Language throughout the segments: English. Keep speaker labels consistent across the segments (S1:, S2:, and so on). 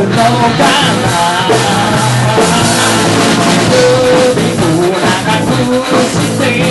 S1: るのかな首を長くして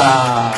S1: sa